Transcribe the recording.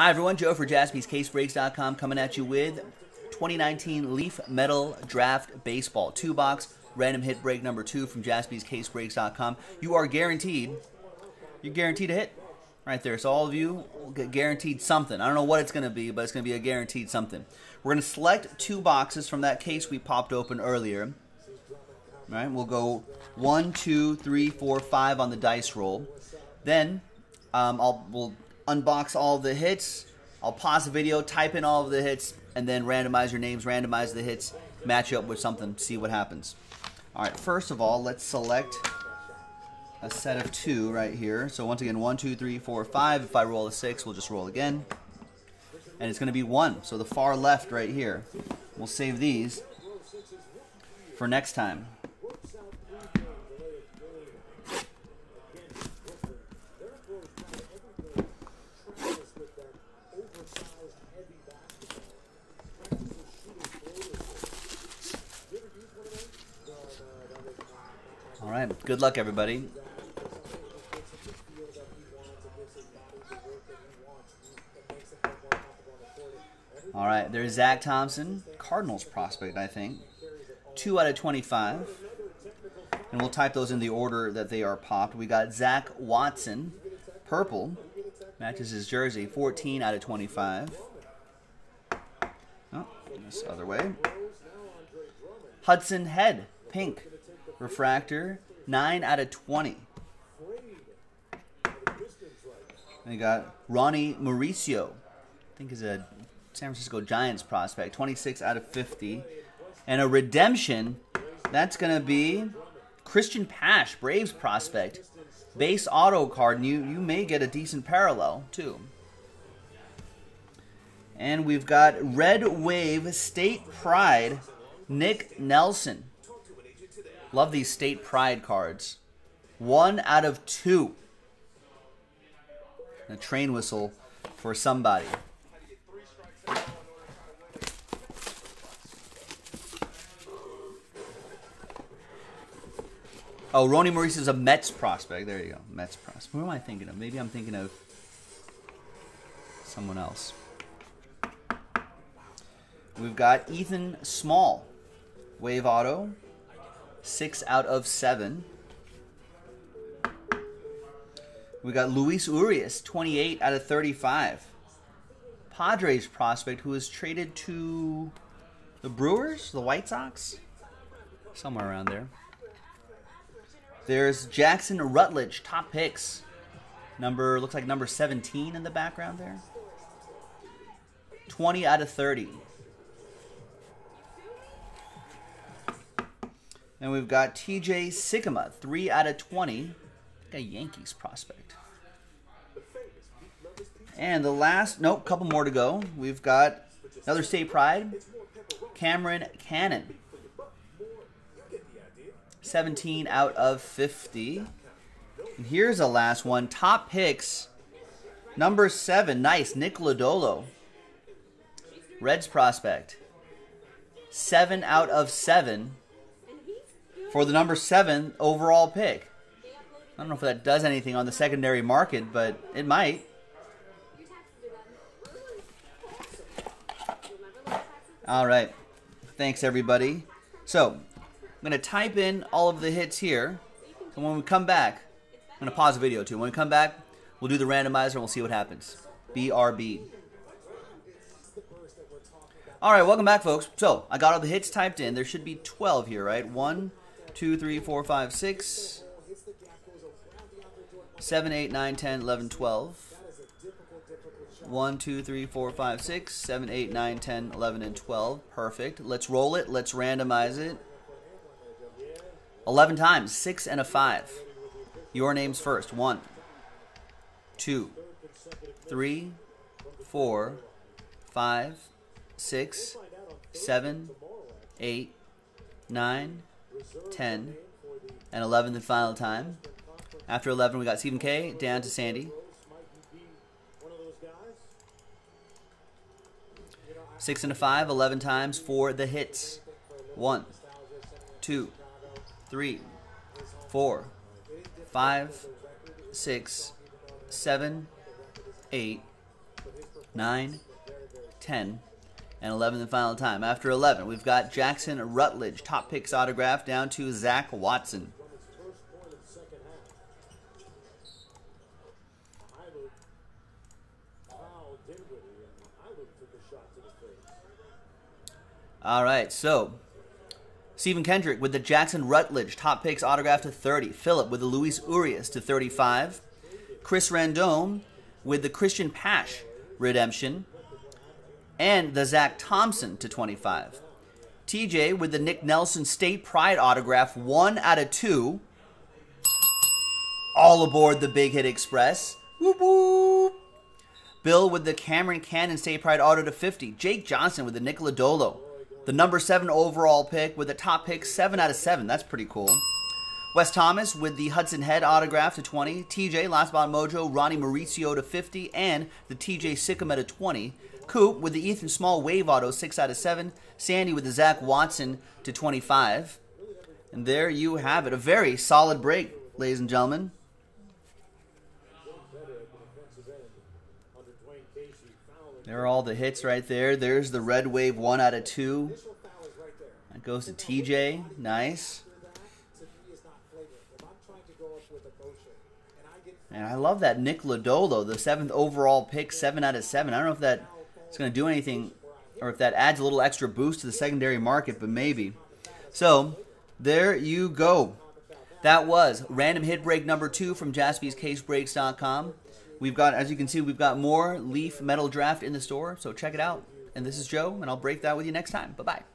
Hi, everyone. Joe for jaspyscasebreaks.com coming at you with 2019 Leaf Metal Draft Baseball. Two box random hit break number two from jaspyscasebreaks.com. You are guaranteed, you're guaranteed a hit right there. So all of you get guaranteed something. I don't know what it's going to be, but it's going to be a guaranteed something. We're going to select two boxes from that case we popped open earlier. All right, we'll go one, two, three, four, five on the dice roll. Then um, I'll we'll unbox all the hits. I'll pause the video, type in all of the hits, and then randomize your names, randomize the hits, match up with something, see what happens. All right, first of all, let's select a set of two right here. So once again, one, two, three, four, five. If I roll a six, we'll just roll again. And it's going to be one. So the far left right here. We'll save these for next time. All right. Good luck, everybody. All right. There's Zack Thompson, Cardinals prospect, I think. Two out of 25. And we'll type those in the order that they are popped. We got Zach Watson, purple. Matches his jersey, 14 out of 25. Oh, this other way. Hudson Head, pink. Refractor, 9 out of 20. And you got Ronnie Mauricio, I think is a San Francisco Giants prospect, 26 out of 50. And a redemption, that's going to be Christian Pash, Braves prospect. Base auto card, and you, you may get a decent parallel, too. And we've got Red Wave State Pride, Nick Nelson. Love these state pride cards. One out of two. A train whistle for somebody. Oh, Ronnie Maurice is a Mets prospect. There you go. Mets prospect. Who am I thinking of? Maybe I'm thinking of someone else. We've got Ethan Small. Wave Auto. Six out of seven. We got Luis Urias, 28 out of 35. Padres prospect who was traded to the Brewers, the White Sox, somewhere around there. There's Jackson Rutledge, top picks. Number looks like number 17 in the background there. 20 out of 30. And we've got TJ Sikkema, 3 out of 20. A Yankees prospect. And the last, nope, couple more to go. We've got another State Pride, Cameron Cannon. 17 out of 50. And here's a last one. Top picks. Number 7, nice, Nick Lodolo. Reds prospect. 7 out of 7 for the number 7 overall pick. I don't know if that does anything on the secondary market, but it might. All right. Thanks, everybody. So, I'm going to type in all of the hits here. And when we come back, I'm going to pause the video too. When we come back, we'll do the randomizer and we'll see what happens. BRB. All right, welcome back, folks. So, I got all the hits typed in. There should be 12 here, right? 1, 2, 3, 4, 5, 6, 7, 8, 9, 10, 11, 12. 1, 2, 3, 4, 5, 6, 7, 8, 9, 10, 11, and 12. Perfect. Let's roll it. Let's randomize it. 11 times. 6 and a 5. Your names first. 1, 2, 3, 4, 5, 6, 7, 8, 9, 10, and 11 the final time. After 11, we got Stephen K. down to Sandy. Six and a five, 11 times for the hits. One, two, three, four, five, six, seven, eight, 9, 10, and 11 the final time. After 11, we've got Jackson Rutledge, top picks autograph, down to Zach Watson. All right, so Stephen Kendrick with the Jackson Rutledge top picks autograph to 30. Philip with the Luis Urias to 35. Chris Randome with the Christian Pash redemption. And the Zack Thompson to 25. TJ with the Nick Nelson State Pride autograph, one out of two. All aboard the Big Hit Express. Whoop whoop. Bill with the Cameron Cannon State Pride auto to 50. Jake Johnson with the Nick Lodolo. the number seven overall pick with a top pick, seven out of seven. That's pretty cool. Wes Thomas with the Hudson Head autograph to 20. TJ, Last Spot Mojo, Ronnie Mauricio to 50, and the TJ Sikkema to 20. Coop with the Ethan Small Wave Auto, 6 out of 7. Sandy with the Zach Watson to 25. And there you have it. A very solid break, ladies and gentlemen. There are all the hits right there. There's the Red Wave, one out of two. That goes to TJ. Nice. And I love that Nick Lodolo, the seventh overall pick, seven out of seven. I don't know if that is going to do anything or if that adds a little extra boost to the secondary market, but maybe. So there you go. That was random hit break number two from jaspyscasebreaks.com. We've got, as you can see, we've got more Leaf Metal Draft in the store, so check it out. And this is Joe, and I'll break that with you next time. Bye bye.